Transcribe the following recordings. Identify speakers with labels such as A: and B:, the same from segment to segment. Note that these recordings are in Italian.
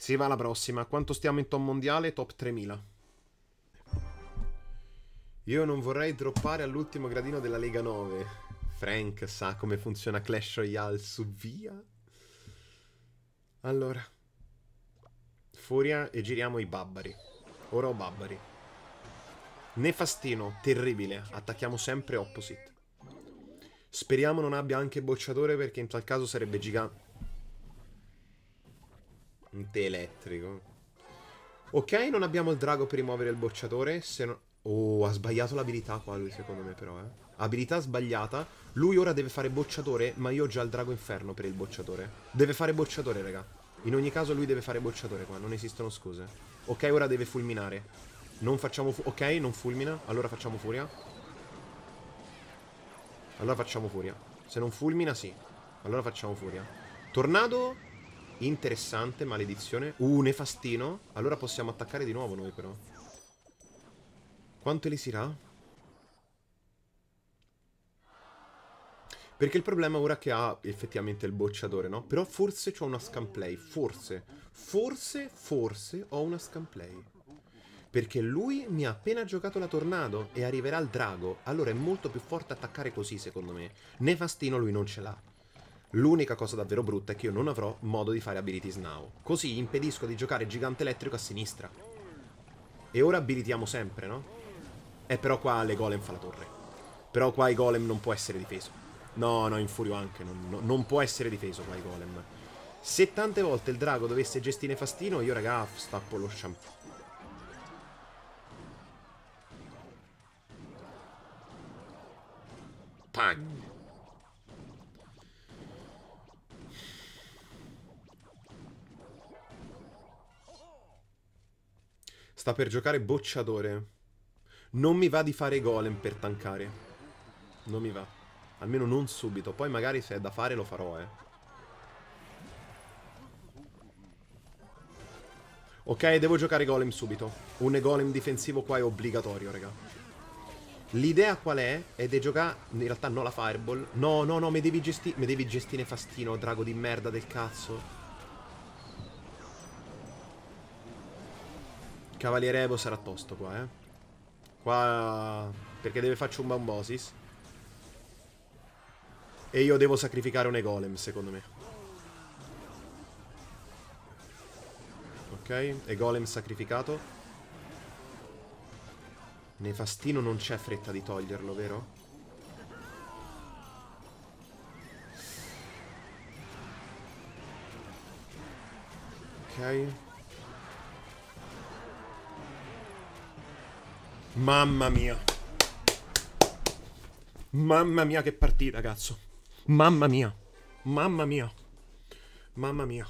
A: Si va alla prossima. Quanto stiamo in top mondiale? Top 3000. Io non vorrei droppare all'ultimo gradino della Lega 9. Frank sa come funziona Clash Royale su via. Allora. Furia e giriamo i babbari. Ora ho babbari. Nefastino, terribile. Attacchiamo sempre opposite. Speriamo non abbia anche bocciatore perché in tal caso sarebbe gigante. Un tè elettrico. Ok, non abbiamo il drago per rimuovere il bocciatore. Se no... Oh, ha sbagliato l'abilità qua lui, secondo me, però, eh. Abilità sbagliata. Lui ora deve fare bocciatore, ma io ho già il drago inferno per il bocciatore. Deve fare bocciatore, raga. In ogni caso lui deve fare bocciatore qua, non esistono scuse. Ok, ora deve fulminare. Non facciamo... ok, non fulmina. Allora facciamo furia. Allora facciamo furia. Se non fulmina, sì. Allora facciamo furia. Tornado Interessante, maledizione. Uh, nefastino. Allora possiamo attaccare di nuovo noi però. Quanto elisirà? Perché il problema ora che ha effettivamente il bocciatore, no? Però forse ho una scamplay. Forse. Forse, forse ho una scamplay. Perché lui mi ha appena giocato la tornado e arriverà il drago. Allora è molto più forte attaccare così, secondo me. Nefastino lui non ce l'ha. L'unica cosa davvero brutta è che io non avrò modo di fare abilities now. Così impedisco di giocare gigante elettrico a sinistra. E ora abilitiamo sempre, no? Eh, però qua le golem fa la torre. Però qua i golem non può essere difeso. No, no, infurio anche. Non, no, non può essere difeso qua i golem. Se tante volte il drago dovesse gestire Fastino, io raga stappo lo shampoo. Pagno. Sta per giocare bocciatore. Non mi va di fare golem per tankare. Non mi va. Almeno non subito. Poi magari se è da fare lo farò, eh. Ok, devo giocare golem subito. Un golem difensivo qua è obbligatorio, raga. L'idea qual è? È di giocare... In realtà no la fireball. No, no, no, mi devi, gesti... mi devi gestire fastino, drago di merda del cazzo. Cavaliere Evo sarà tosto qua, eh. Qua... Perché deve farci un bambosis. E io devo sacrificare un golem, secondo me. Ok, e golem sacrificato. Nefastino non c'è fretta di toglierlo, vero? Ok. Mamma mia. Mamma mia che partita, cazzo. Mamma mia. Mamma mia. Mamma mia.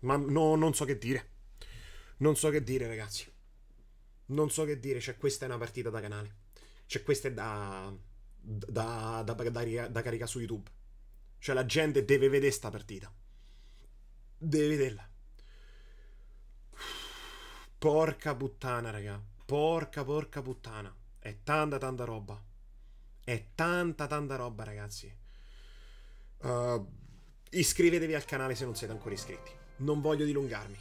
A: Ma no, non so che dire. Non so che dire, ragazzi. Non so che dire. Cioè, questa è una partita da canale. Cioè, questa è da. da. da, da, da, caricare su YouTube. Cioè, la gente deve vedere sta partita. Deve vederla. Porca puttana, raga. Porca, porca puttana. È tanta, tanta roba. È tanta, tanta roba, ragazzi. Uh, iscrivetevi al canale se non siete ancora iscritti. Non voglio dilungarmi.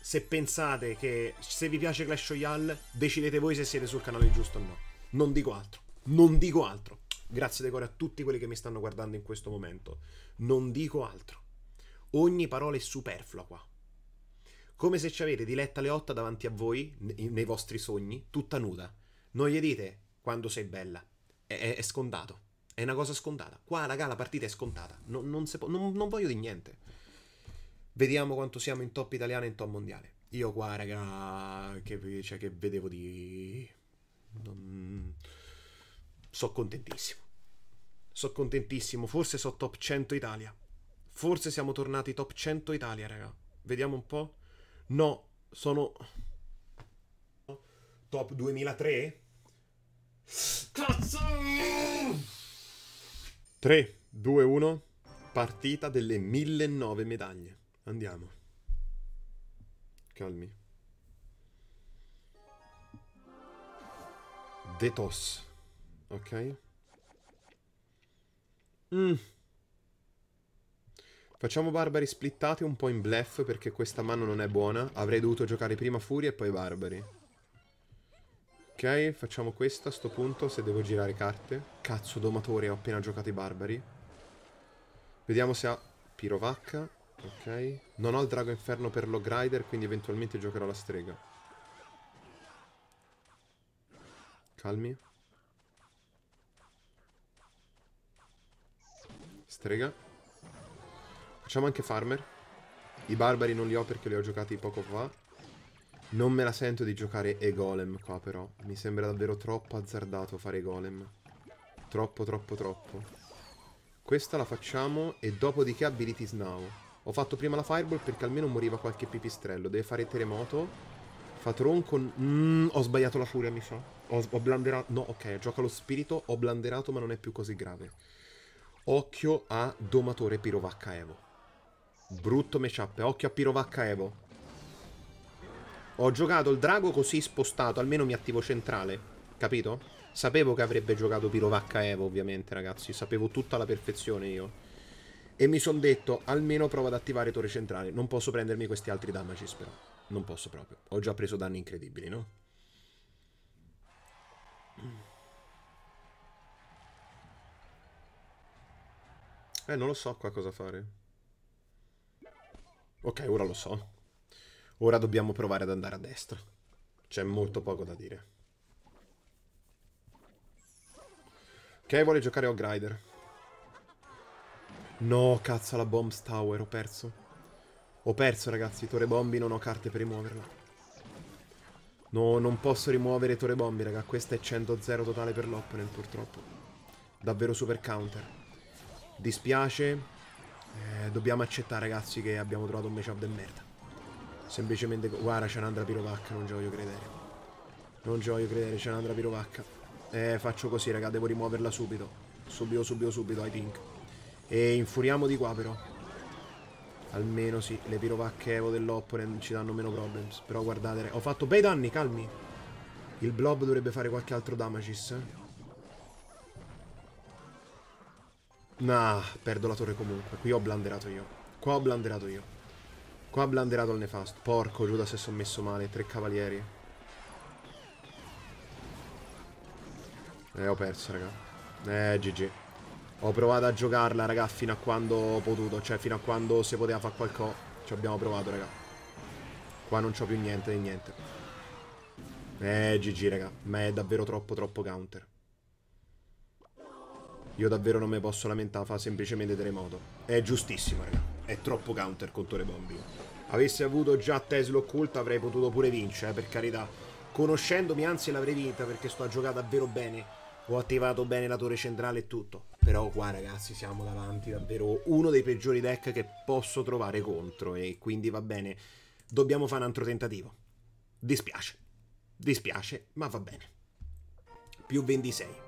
A: Se pensate che se vi piace Clash Royale, decidete voi se siete sul canale giusto o no. Non dico altro. Non dico altro. Grazie di cuore a tutti quelli che mi stanno guardando in questo momento. Non dico altro. Ogni parola è superflua qua come se ci avete Diletta Leotta davanti a voi, nei vostri sogni, tutta nuda. Non gli dite quando sei bella. È, è, è scontato. È una cosa scontata. Qua, raga, la partita è scontata. Non, non, può, non, non voglio di niente. Vediamo quanto siamo in top italiano e in top mondiale. Io qua, raga, che, cioè, che vedevo di... Non... So contentissimo. So contentissimo. Forse so top 100 Italia. Forse siamo tornati top 100 Italia, raga. Vediamo un po'. No, sono top 2003. Cazzo! 3, 2, 1. Partita delle 1009 medaglie. Andiamo. Calmi. Detos. Ok. Mm. Facciamo barbari splittati un po' in bluff perché questa mano non è buona. Avrei dovuto giocare prima furia e poi barbari. Ok, facciamo questo a sto punto se devo girare carte. Cazzo, domatore, ho appena giocato i barbari. Vediamo se ha pirovacca. Ok. Non ho il drago inferno per Log Rider, quindi eventualmente giocherò la strega. Calmi. Strega. Facciamo anche farmer. I barbari non li ho perché li ho giocati poco fa. Non me la sento di giocare e golem qua però. Mi sembra davvero troppo azzardato fare golem. Troppo, troppo, troppo. Questa la facciamo e dopodiché abilities now. Ho fatto prima la fireball perché almeno moriva qualche pipistrello. Deve fare terremoto. Fa tronco. Mm, ho sbagliato la furia, mi sa. Ho, ho blanderato. No, ok, gioca lo spirito. Ho blanderato, ma non è più così grave. Occhio a domatore pirovacca Evo. Brutto matchup. Occhio a pirovacca Evo. Ho giocato il drago così spostato, almeno mi attivo centrale, capito? Sapevo che avrebbe giocato Pirovacca Evo, ovviamente, ragazzi. Sapevo tutta la perfezione io. E mi sono detto, almeno provo ad attivare torre centrale. Non posso prendermi questi altri damages, però. Non posso proprio. Ho già preso danni incredibili, no? Eh, non lo so qua cosa fare. Ok, ora lo so. Ora dobbiamo provare ad andare a destra. C'è molto poco da dire. Ok, vuole giocare Hog Rider. No, cazzo, la Bombs Tower, ho perso. Ho perso, ragazzi, Torre Bombi, non ho carte per rimuoverla. No, non posso rimuovere Torre Bombi, raga. Questa è 100-0 totale per l'opponent, purtroppo. Davvero super counter. Dispiace. Eh, dobbiamo accettare, ragazzi, che abbiamo trovato un matchup del merda. Semplicemente, guarda, c'è un'altra pirovacca, non ci voglio credere. Non ci voglio credere, c'è un'altra pirovacca. Eh, faccio così, raga, devo rimuoverla subito. Subito, subito, subito, I think. E infuriamo di qua, però. Almeno sì, le pirovacche Evo dell'opponent ci danno meno problems. Però guardate, ho fatto bei danni, calmi. Il blob dovrebbe fare qualche altro damages. Eh? Nah, perdo la torre comunque. Qui ho blanderato io. Qua ho blanderato io. Qua ha blanderato il nefasto. Porco Giuda se sono messo male. Tre cavalieri. Eh, ho perso, raga. Eh, GG. Ho provato a giocarla, raga, fino a quando ho potuto. Cioè, fino a quando si poteva fare qualcosa. Ci abbiamo provato, raga. Qua non c'ho più niente di niente. Eh, GG, raga. Ma è davvero troppo, troppo counter. Io davvero non mi posso lamentare, fa semplicemente terremoto. È giustissimo, raga. È troppo counter con Tore Bombi. Avessi avuto già Tesla occulta avrei potuto pure vincere, eh, per carità. Conoscendomi anzi l'avrei vinta perché sto a giocare davvero bene. Ho attivato bene la torre centrale e tutto. Però qua ragazzi siamo davanti davvero uno dei peggiori deck che posso trovare contro. E quindi va bene. Dobbiamo fare un altro tentativo. Dispiace. Dispiace, ma va bene. Più 26.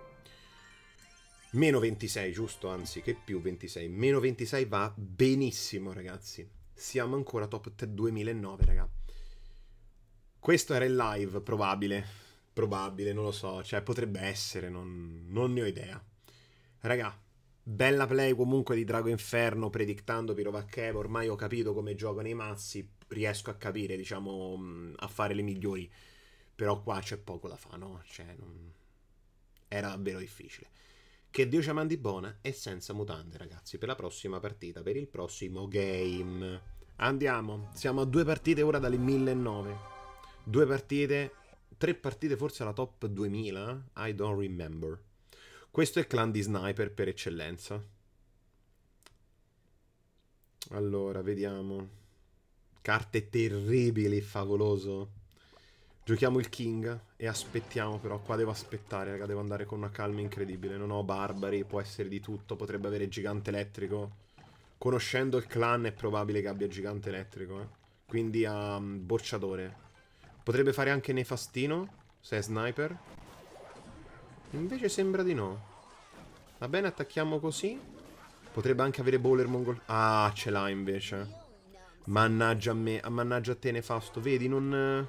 A: Meno 26, giusto? Anzi, che più 26. Meno 26 va benissimo, ragazzi. Siamo ancora top 2009, raga. Questo era il live, probabile. Probabile, non lo so. Cioè, potrebbe essere, non, non ne ho idea. Raga, bella play comunque di Drago Inferno, predictando Pirovacchevo. Ormai ho capito come giocano i mazzi. Riesco a capire, diciamo, a fare le migliori. Però qua c'è poco da fare, no? Cioè, non... era davvero difficile. Che Dio ci mandi buona e senza mutande, ragazzi, per la prossima partita, per il prossimo game. Andiamo, siamo a due partite ora dalle 1009. Due partite, tre partite forse alla top 2000, I don't remember. Questo è clan di sniper per eccellenza. Allora, vediamo. Carte terribili, favoloso. Giochiamo il King e aspettiamo però, qua devo aspettare, raga, devo andare con una calma incredibile. Non ho barbari, può essere di tutto, potrebbe avere gigante elettrico. Conoscendo il clan è probabile che abbia gigante elettrico, eh. Quindi ha um, bocciatore. Potrebbe fare anche nefastino, se è sniper. Invece sembra di no. Va bene, attacchiamo così. Potrebbe anche avere bowler mongol... Ah, ce l'ha invece. Mannaggia a me, mannaggia a te nefasto. Vedi, non...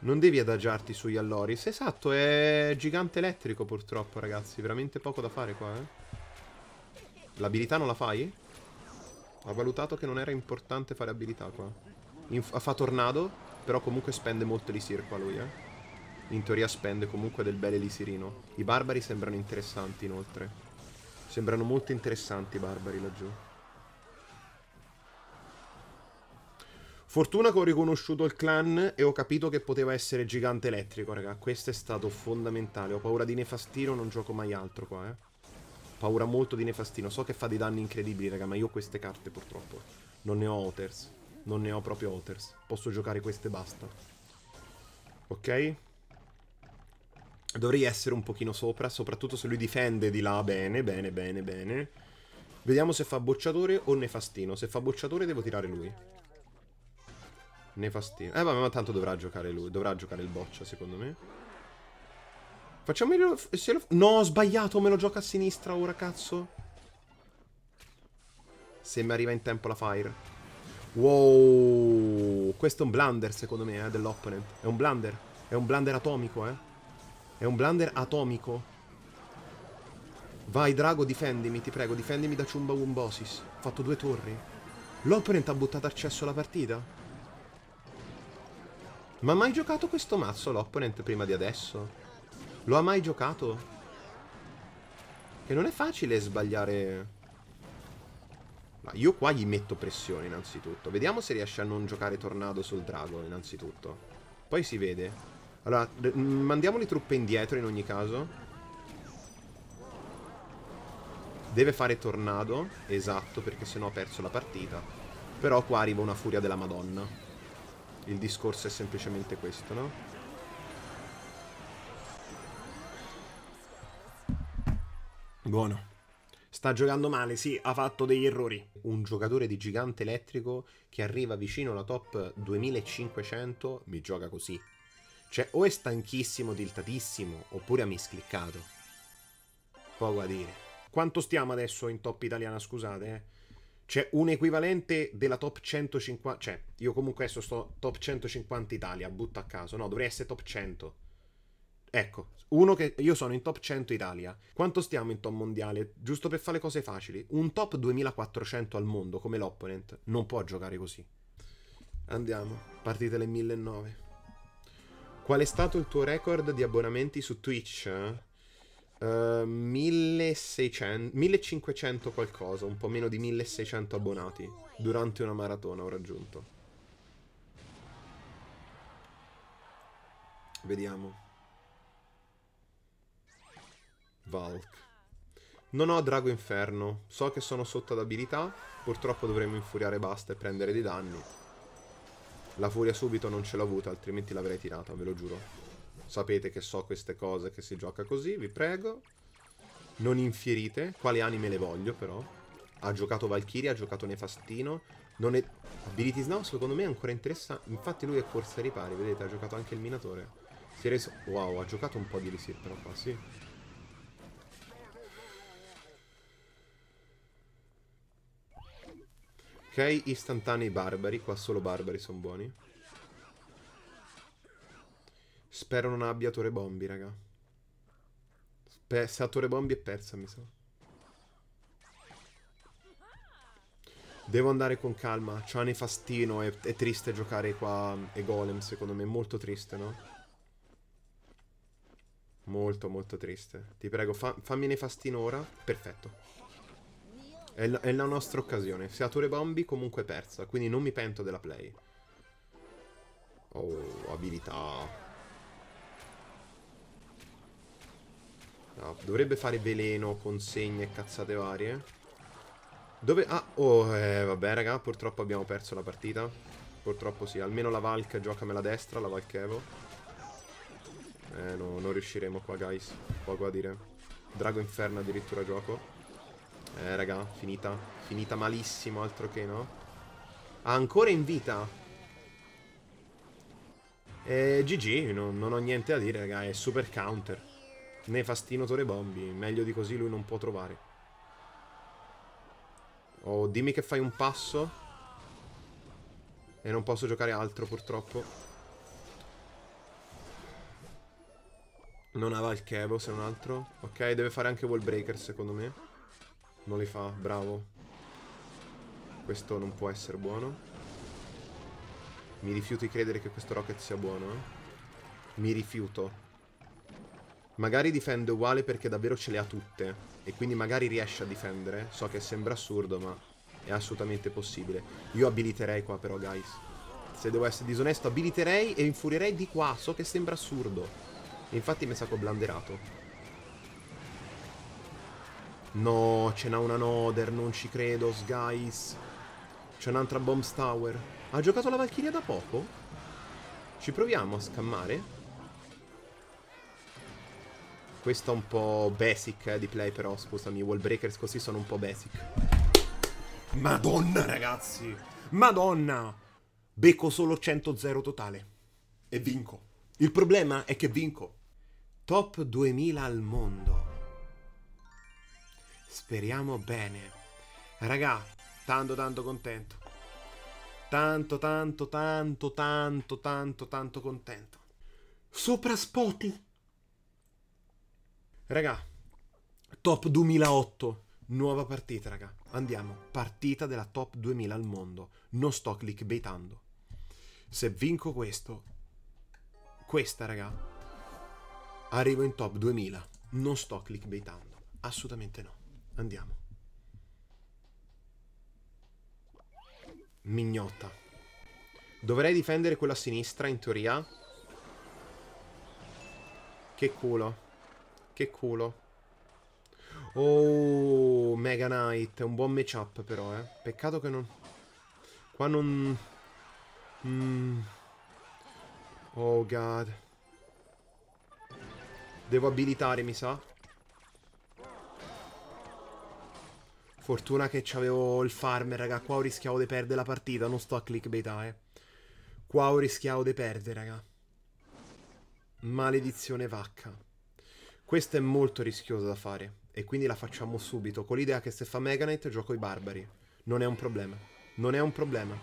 A: Non devi adagiarti sugli alloris. Esatto, è gigante elettrico purtroppo, ragazzi. Veramente poco da fare qua, eh. L'abilità non la fai? Ha valutato che non era importante fare abilità qua. Inf fa tornado, però comunque spende molto elisir qua lui, eh. In teoria spende comunque del bel elisirino. I barbari sembrano interessanti inoltre. Sembrano molto interessanti i barbari laggiù. Fortuna che ho riconosciuto il clan e ho capito che poteva essere gigante elettrico, raga. Questo è stato fondamentale. Ho paura di Nefastino, non gioco mai altro qua, eh. Paura molto di Nefastino. So che fa dei danni incredibili, raga, ma io ho queste carte purtroppo. Non ne ho Otters. Non ne ho proprio Otters. Posso giocare queste e basta. Ok? Dovrei essere un pochino sopra, soprattutto se lui difende di là bene, bene, bene, bene. Vediamo se fa bocciatore o nefastino. Se fa bocciatore devo tirare lui. Nefastino. Eh vabbè, ma tanto dovrà giocare lui. Dovrà giocare il boccia, secondo me. Facciamo il... Lo... No, ho sbagliato, me lo gioca a sinistra ora, cazzo. Se mi arriva in tempo la fire. Wow. Questo è un blunder, secondo me, eh, dell'opponent. È un blunder. È un blunder atomico, eh. È un blunder atomico. Vai, Drago, difendimi, ti prego. Difendimi da Chumba Wumbosis. Ho fatto due torri. L'opponent ha buttato accesso alla partita. Ma ha mai giocato questo mazzo l'opponent prima di adesso? Lo ha mai giocato? Che non è facile sbagliare... Ma io qua gli metto pressione innanzitutto. Vediamo se riesce a non giocare tornado sul drago innanzitutto. Poi si vede. Allora, mandiamo le truppe indietro in ogni caso. Deve fare tornado, esatto, perché sennò ha perso la partita. Però qua arriva una furia della madonna. Il discorso è semplicemente questo, no? Buono. Sta giocando male, sì, ha fatto degli errori. Un giocatore di gigante elettrico che arriva vicino alla top 2500 mi gioca così. Cioè, o è stanchissimo, tiltatissimo, oppure ha miscliccato. Poco a dire. Quanto stiamo adesso in top italiana, scusate, eh? C'è un equivalente della top 150... Cioè, io comunque adesso sto top 150 Italia, butto a caso. No, dovrei essere top 100. Ecco, uno che... Io sono in top 100 Italia. Quanto stiamo in top mondiale? Giusto per fare le cose facili. Un top 2400 al mondo, come l'opponent, non può giocare così. Andiamo. Partite le 1009. Qual è stato il tuo record di abbonamenti su Twitch? Uh, 1600, 1500 qualcosa, un po' meno di 1600 abbonati durante una maratona ho raggiunto. Vediamo. Valk. Non ho Drago Inferno, so che sono sotto ad abilità, purtroppo dovremmo infuriare basta e prendere dei danni. La furia subito non ce l'ho avuta, altrimenti l'avrei tirata, ve lo giuro. Sapete che so queste cose, che si gioca così, vi prego. Non infierite. Quali anime le voglio, però. Ha giocato Valkyria, ha giocato Nefastino. Non è... Abilities Now secondo me ancora interessante. Infatti lui è corsa ai ripari, vedete, ha giocato anche il Minatore. Si è reso... Wow, ha giocato un po' di Lisir però qua, sì. Ok, istantanei barbari. Qua solo barbari sono buoni. Spero non abbia Torre Bombi, raga. Spe se ha Torre Bombi è persa, mi sa. Devo andare con calma. C'ha nefastino. È, è triste giocare qua e Golem, secondo me. Molto triste, no? Molto, molto triste. Ti prego, fa fammi nefastino ora. Perfetto. È, la, è la nostra occasione. Se ha Ture Bombi comunque persa, quindi non mi pento della play. Oh, abilità. No, dovrebbe fare veleno, consegne e cazzate varie. Dove... Ah, oh, eh, vabbè raga, purtroppo abbiamo perso la partita. Purtroppo sì, almeno la Valk giocamela a destra, la Valk Evo. Eh, no, non riusciremo qua, guys. Poco a dire. Drago Inferno addirittura gioco. Eh, raga, finita. Finita malissimo, altro che, no? Ancora in vita. E GG, non, non ho niente da dire, raga, è super counter. Nefastino Tore Bombi, meglio di così lui non può trovare. Oh, dimmi che fai un passo. E non posso giocare altro, purtroppo. Non ha Valkevo, se non altro. Ok, deve fare anche Wallbreaker, secondo me. Non li fa, bravo. Questo non può essere buono. Mi rifiuto di credere che questo rocket sia buono, eh. Mi rifiuto. Magari difende uguale perché davvero ce le ha tutte. E quindi magari riesce a difendere. So che sembra assurdo, ma è assolutamente possibile. Io abiliterei qua però, guys. Se devo essere disonesto, abiliterei e infurierei di qua. So che sembra assurdo. Infatti mi sa che ho blanderato. No, ce n'ha una Noder, non ci credo, guys. C'è un'altra Bombs Tower. Ha giocato la Valkyria da poco? Ci proviamo a scammare? Questo è un po' basic eh, di play però, scusami, wall breakers così sono un po' basic. Madonna ragazzi! Madonna! Becco solo 100-0 totale. E vinco. Il problema è che vinco. Top 2000 al mondo. Speriamo bene. Raga, tanto tanto contento. Tanto tanto tanto tanto tanto tanto contento. Sopra Spotty. Raga, top 2008, nuova partita, raga. Andiamo, partita della top 2000 al mondo. Non sto clickbaitando. Se vinco questo, questa, raga, arrivo in top 2000. Non sto clickbaitando. Assolutamente no. Andiamo. Mignotta. Dovrei difendere quella a sinistra, in teoria. Che culo. Che culo. Oh, Mega Knight. Un buon matchup però, eh. Peccato che non... Qua non... Mm. Oh, God. Devo abilitare, mi sa. Fortuna che c'avevo il farmer, raga. Qua ho rischiato di perdere la partita. Non sto a clickbaitare. Eh. Qua ho rischiato di perdere, raga. Maledizione vacca. Questa è molto rischiosa da fare e quindi la facciamo subito con l'idea che se fa Mega Knight gioco i barbari. Non è un problema. Non è un problema.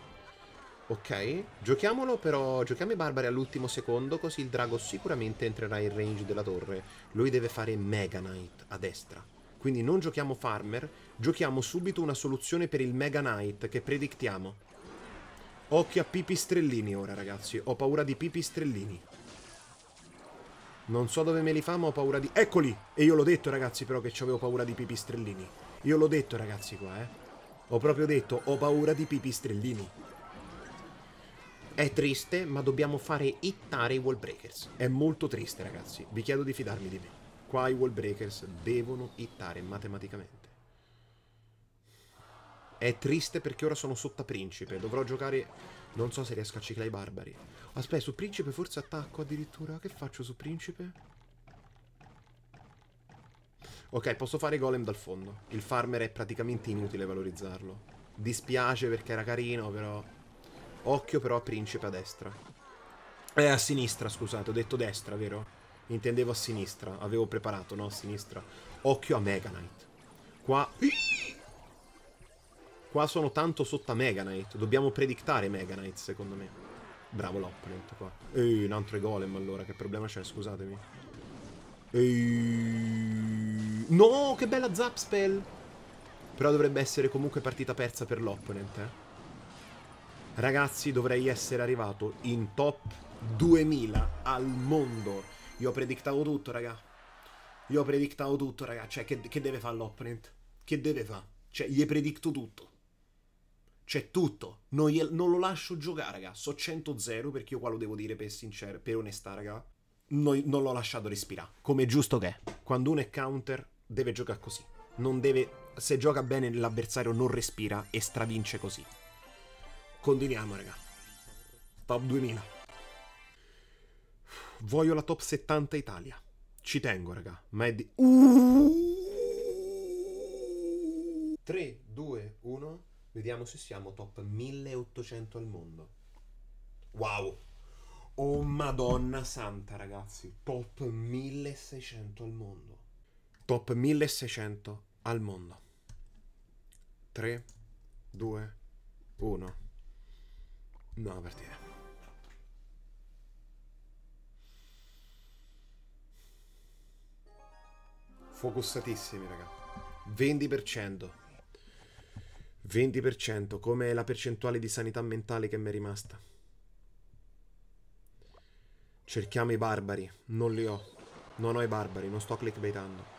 A: Ok, giochiamolo però, giochiamo i barbari all'ultimo secondo così il drago sicuramente entrerà in range della torre. Lui deve fare Mega Knight a destra. Quindi non giochiamo farmer, giochiamo subito una soluzione per il Mega Knight che predictiamo. Occhio a pipistrellini ora ragazzi, ho paura di pipistrellini. Non so dove me li fa, ma ho paura di... Eccoli! E io l'ho detto, ragazzi, però, che avevo paura di pipistrellini. Io l'ho detto, ragazzi, qua, eh. Ho proprio detto, ho paura di pipistrellini. È triste, ma dobbiamo fare hittare i wall breakers. È molto triste, ragazzi. Vi chiedo di fidarmi di me. Qua i wall breakers devono hittare matematicamente. È triste perché ora sono sotto a principe. Dovrò giocare... Non so se riesco a ciclare i barbari. Aspetta, su principe forse attacco addirittura. Che faccio su principe? Ok, posso fare golem dal fondo. Il farmer è praticamente inutile valorizzarlo. Dispiace perché era carino, però... Occhio però a principe a destra. Eh, a sinistra, scusate. Ho detto destra, vero? Intendevo a sinistra. Avevo preparato, no? A sinistra. Occhio a Mega Knight. Qua... Qua sono tanto sotto a Mega Knight. Dobbiamo predictare Mega Knight, secondo me. Bravo l'opponent qua. Ehi, un altro golem allora, che problema c'è, scusatemi. Ehi... No, che bella zap spell! Però dovrebbe essere comunque partita persa per l'opponent, eh. Ragazzi, dovrei essere arrivato in top 2000 al mondo. Io ho predictato tutto, raga. Io ho predictato tutto, raga. Cioè, che, che deve fare l'opponent? Che deve fare? Cioè, gli predicto tutto. C'è tutto. Non, gli, non, lo lascio giocare, raga. So 100-0 perché io qua lo devo dire per sincero, per onestà, raga. Non, non l'ho lasciato respirare. Come giusto che è. Quando uno è counter, deve giocare così. Non deve... Se gioca bene l'avversario non respira e stravince così. Continuiamo, raga. Top 2000. Voglio la top 70 Italia. Ci tengo, raga. Ma è di... Uh! 3, 2, 1... Vediamo se siamo top 1800 al mondo. Wow! Oh madonna santa ragazzi, top 1600 al mondo. Top 1600 al mondo. 3, 2, 1. Nuova partita. Focussatissimi, raga. 20%. 20%, come la percentuale di sanità mentale che mi è rimasta. Cerchiamo i barbari, non li ho. Non ho i barbari, non sto clickbaitando.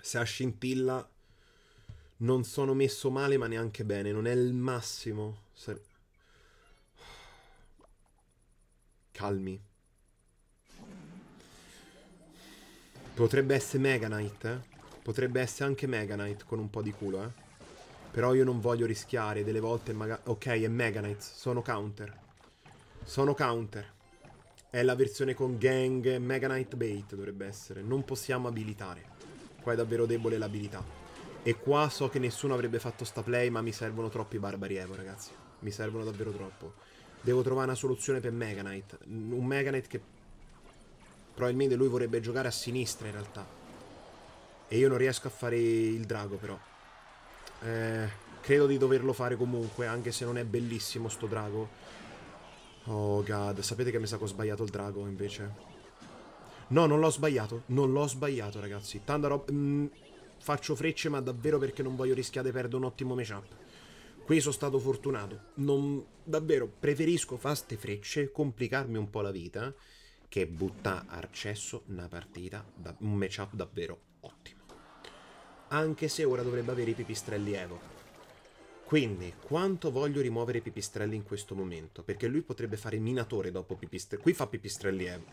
A: Se a scintilla non sono messo male ma neanche bene, non è il massimo. Calmi. Potrebbe essere Mega Knight, eh? Potrebbe essere anche Mega Knight con un po' di culo, eh? Però io non voglio rischiare delle volte magari... Ok, è Mega Knight, sono counter. Sono counter. È la versione con gang Mega Knight Bait dovrebbe essere. Non possiamo abilitare. Qua è davvero debole l'abilità. E qua so che nessuno avrebbe fatto sta play, ma mi servono troppi barbari Evo, ragazzi. Mi servono davvero troppo. Devo trovare una soluzione per Mega Knight. Un Mega Knight che Probabilmente lui vorrebbe giocare a sinistra in realtà. E io non riesco a fare il drago però. Eh, credo di doverlo fare comunque, anche se non è bellissimo sto drago. Oh god, sapete che mi sa che ho sbagliato il drago invece? No, non l'ho sbagliato, non l'ho sbagliato ragazzi. Tanta roba... Mm, faccio frecce ma davvero perché non voglio rischiare di perdere un ottimo matchup. Qui sono stato fortunato. Non... Davvero, preferisco fare ste frecce, complicarmi un po' la vita che butta al cesso una partita, da, un matchup davvero ottimo. Anche se ora dovrebbe avere i pipistrelli Evo. Quindi, quanto voglio rimuovere i pipistrelli in questo momento? Perché lui potrebbe fare minatore dopo pipistrelli. Qui fa pipistrelli Evo.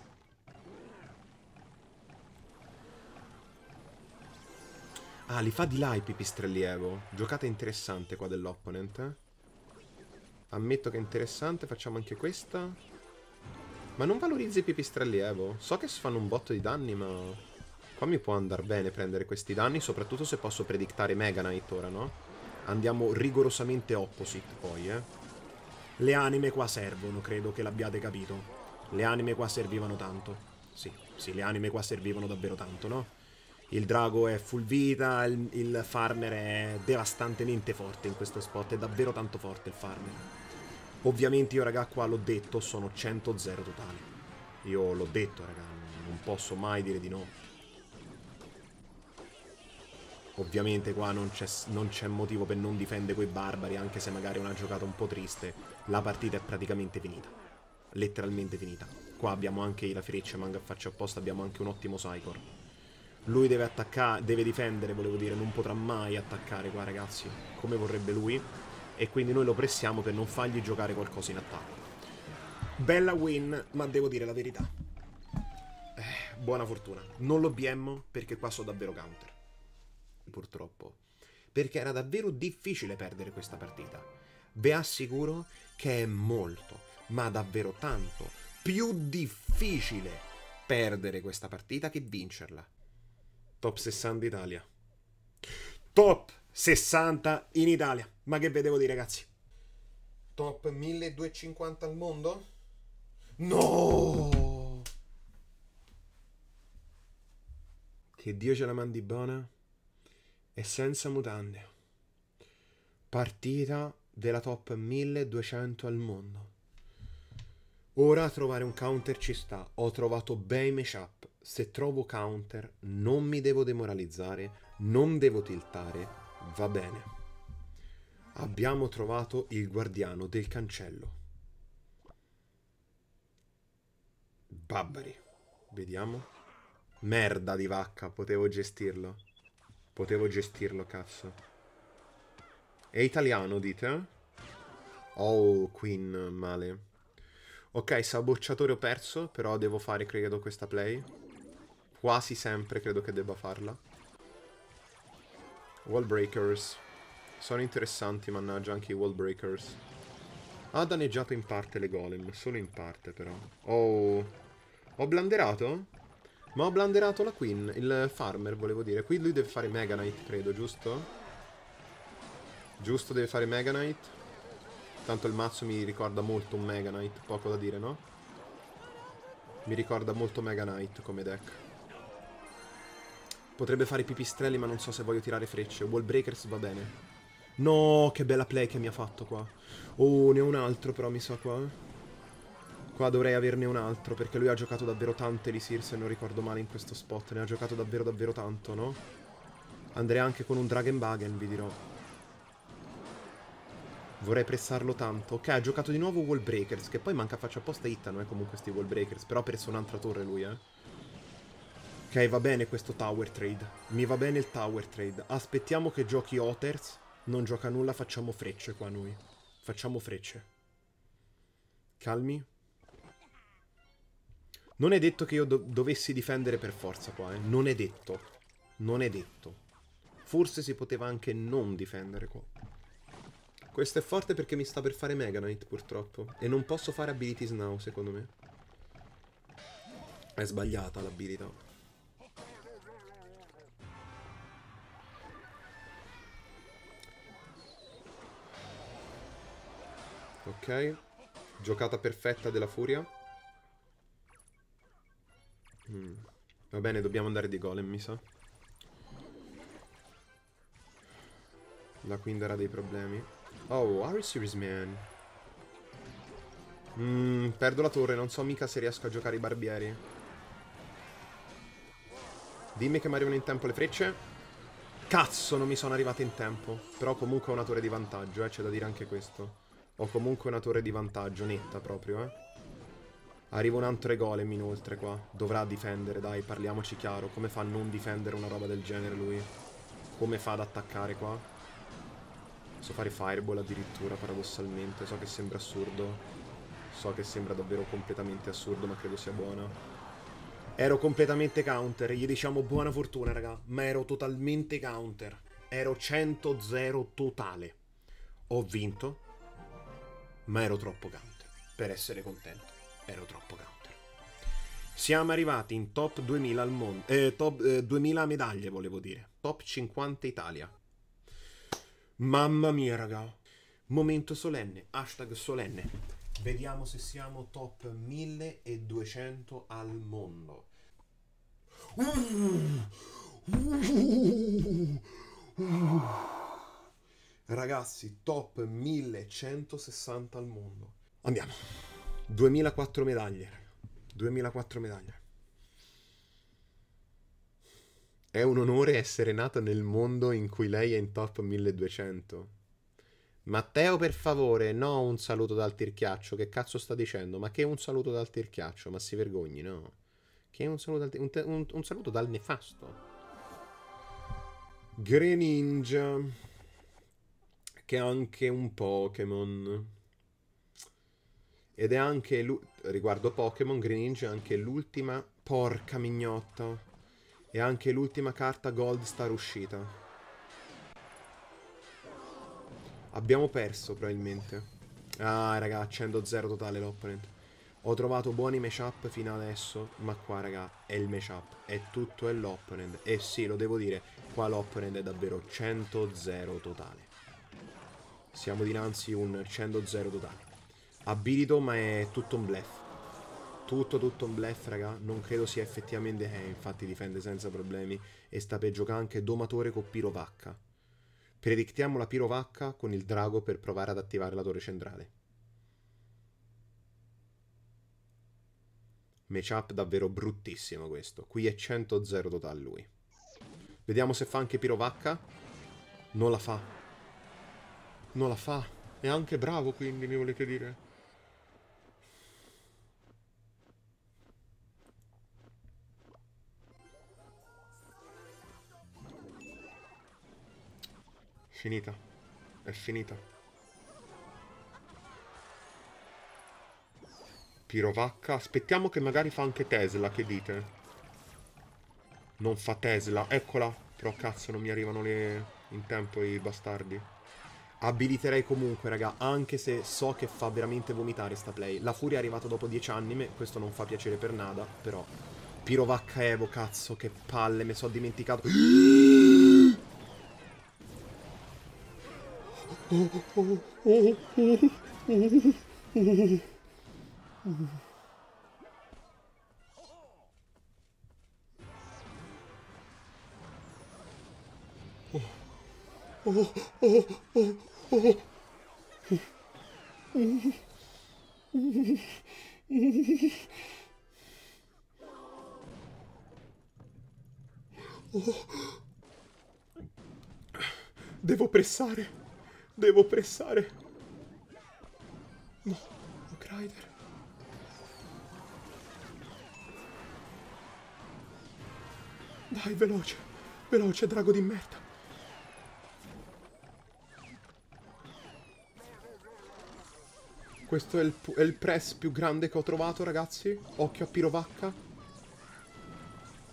A: Ah, li fa di là i pipistrelli Evo. Giocata interessante qua dell'opponent. Eh? Ammetto che è interessante. Facciamo anche questa. Ma non valorizzi i pipistrelli Evo? So che si fanno un botto di danni, ma... Qua mi può andare bene prendere questi danni, soprattutto se posso predictare Mega Knight ora, no? Andiamo rigorosamente opposite poi, eh. Le anime qua servono, credo che l'abbiate capito. Le anime qua servivano tanto. Sì, sì, le anime qua servivano davvero tanto, no? Il drago è full vita, il, il farmer è devastantemente forte in questo spot, è davvero tanto forte il farmer. Ovviamente io raga qua l'ho detto, sono 100-0 totali. Io l'ho detto raga, non posso mai dire di no. Ovviamente qua non c'è motivo per non difendere quei barbari, anche se magari è una giocata un po' triste. La partita è praticamente finita. Letteralmente finita. Qua abbiamo anche la freccia, manga a faccia opposta, abbiamo anche un ottimo Psychor. Lui deve attaccare, deve difendere, volevo dire, non potrà mai attaccare qua ragazzi, come vorrebbe lui e quindi noi lo pressiamo per non fargli giocare qualcosa in attacco. Bella win, ma devo dire la verità. Eh, buona fortuna. Non lo BM perché qua so davvero counter. Purtroppo. Perché era davvero difficile perdere questa partita. Vi assicuro che è molto, ma davvero tanto, più difficile perdere questa partita che vincerla. Top 60 Italia. Top 60 in Italia. Ma che vedevo di ragazzi? Top 1250 al mondo? No! Che Dio ce la mandi buona e senza mutande. Partita della top 1200 al mondo. Ora trovare un counter ci sta. Ho trovato bei matchup. Se trovo counter non mi devo demoralizzare, non devo tiltare Va bene. Abbiamo trovato il guardiano del cancello. Babbari. Vediamo. Merda di vacca, potevo gestirlo. Potevo gestirlo, cazzo. È italiano, dite? Oh, Queen, male. Ok, sabocciatore ho perso, però devo fare, credo, questa play. Quasi sempre credo che debba farla. Wall breakers. Sono interessanti, mannaggia, anche i wall breakers. Ha danneggiato in parte le golem, solo in parte però. Oh, ho blanderato? Ma ho blanderato la queen, il farmer volevo dire. Qui lui deve fare Mega Knight, credo, giusto? Giusto, deve fare Mega Knight. Tanto il mazzo mi ricorda molto un Mega Knight, poco da dire, no? Mi ricorda molto Mega Knight come deck. Potrebbe fare pipistrelli ma non so se voglio tirare frecce. Wall breakers va bene. No, che bella play che mi ha fatto qua. Oh, ne ho un altro però mi sa qua. Qua dovrei averne un altro, perché lui ha giocato davvero tanto Elisir, se non ricordo male, in questo spot. Ne ha giocato davvero davvero tanto, no? Andrei anche con un Dragonbagen, vi dirò. Vorrei pressarlo tanto. Ok, ha giocato di nuovo Wall Breakers, che poi manca faccia apposta hittano, eh, comunque sti Wall Breakers. Però ha preso un'altra torre lui, eh. Ok, va bene questo Tower Trade. Mi va bene il Tower Trade. Aspettiamo che giochi Otters. Non gioca nulla, facciamo frecce qua noi. Facciamo frecce. Calmi. Non è detto che io do dovessi difendere per forza qua, eh. Non è detto. Non è detto. Forse si poteva anche non difendere qua. Questo è forte perché mi sta per fare Mega Knight, purtroppo. E non posso fare Abilities Now, secondo me. È sbagliata l'abilità. Ok. Giocata perfetta della furia. Mm. Va bene, dobbiamo andare di golem, mi sa. La queen darà dei problemi. Oh, are you serious, man? Mm, perdo la torre, non so mica se riesco a giocare i barbieri. Dimmi che mi arrivano in tempo le frecce. Cazzo, non mi sono arrivate in tempo. Però comunque ho una torre di vantaggio, eh, c'è da dire anche questo. Ho comunque una torre di vantaggio, netta proprio, eh. Arriva un altro golem inoltre qua. Dovrà difendere, dai, parliamoci chiaro. Come fa a non difendere una roba del genere lui? Come fa ad attaccare qua? Posso fare fireball addirittura, paradossalmente. So che sembra assurdo. So che sembra davvero completamente assurdo, ma credo sia buona. Ero completamente counter. Gli diciamo buona fortuna, raga. Ma ero totalmente counter. Ero 100-0 totale. Ho vinto ma ero troppo counter per essere contento. Ero troppo counter. Siamo arrivati in top 2000 al mondo. Eh, top eh, 2000 medaglie, volevo dire. Top 50 Italia. Mamma mia, raga. Momento solenne. Hashtag solenne. Vediamo se siamo top 1200 al mondo. Uh, uh, uh, Ragazzi, top 1160 al mondo. Andiamo. 2004 medaglie. 2004 medaglie. È un onore essere nato nel mondo in cui lei è in top 1200. Matteo, per favore, no un saluto dal tirchiaccio. Che cazzo sta dicendo? Ma che un saluto dal tirchiaccio? Ma si vergogni, no? Che un saluto dal, un, un, un saluto dal nefasto. Greninja che è anche un Pokémon. Ed è anche, riguardo Pokémon, Greninja è anche l'ultima, porca mignotta, è anche l'ultima carta Gold Star uscita. Abbiamo perso probabilmente. Ah, raga, accendo 0 totale l'opponent. Ho trovato buoni matchup fino adesso, ma qua, raga, è il matchup. È tutto è l'opponent. E sì, lo devo dire, qua l'opponent è davvero 100-0 totale. Siamo dinanzi un 100-0 totale. Abilito, ma è tutto un bluff. Tutto, tutto un bluff, raga. Non credo sia effettivamente... Eh, infatti difende senza problemi. E sta per giocare anche domatore con Pirovacca. Predictiamo la Pirovacca con il drago per provare ad attivare la torre centrale. Matchup davvero bruttissimo questo. Qui è 100-0 totale lui. Vediamo se fa anche Pirovacca. Non la fa non la fa. È anche bravo, quindi, mi volete dire? Finita. È finita. Pirovacca. Aspettiamo che magari fa anche Tesla, che dite? Non fa Tesla. Eccola. Però cazzo non mi arrivano le... in tempo i bastardi. Abiliterei comunque, raga, anche se so che fa veramente vomitare sta play. La furia è arrivata dopo 10 anni, questo non fa piacere per nada, però... Pirovacca Evo, cazzo, che palle, mi sono dimenticato. Oh, oh, oh, oh. Devo pressare. Devo pressare. No, oh, Grider. Dai, veloce. Veloce, drago di merda. Questo è il, è il, press più grande che ho trovato, ragazzi. Occhio a Pirovacca.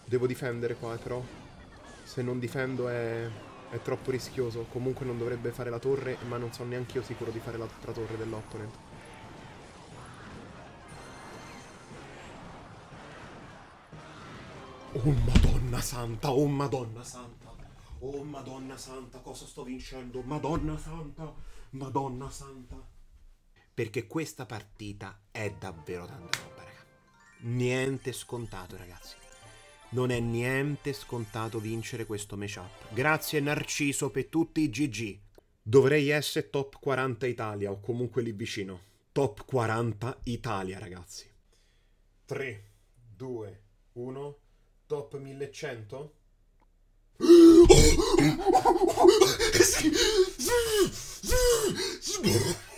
A: Devo difendere qua, eh, però. Se non difendo è, è troppo rischioso. Comunque non dovrebbe fare la torre, ma non sono neanche io sicuro di fare l'altra torre dell'opponent. Oh madonna santa, oh madonna santa. Oh madonna santa, cosa sto vincendo? Madonna santa, madonna santa perché questa partita è davvero tanta roba, raga. Niente scontato, ragazzi. Non è niente scontato vincere questo matchup. Grazie Narciso per tutti i GG. Dovrei essere top 40 Italia o comunque lì vicino. Top 40 Italia, ragazzi. 3, 2, 1, top 1100. sì, sì, sì, sì.